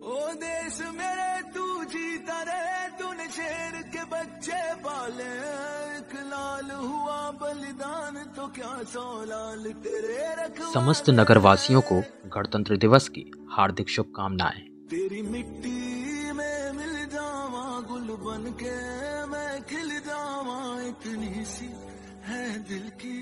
ओ देश मेरे तू जीता रहे तूने शेर के बच्चे पाले। एक लाल हुआ बलिदान तो क्या सौ लाल तेरे रख समस्त नगरवासियों को गणतंत्र दिवस की हार्दिक शुभकामनाएँ। तेरी मिट्टी में मिल जावा गुल बन के मैं खिल जावा इतनी सी है दिल की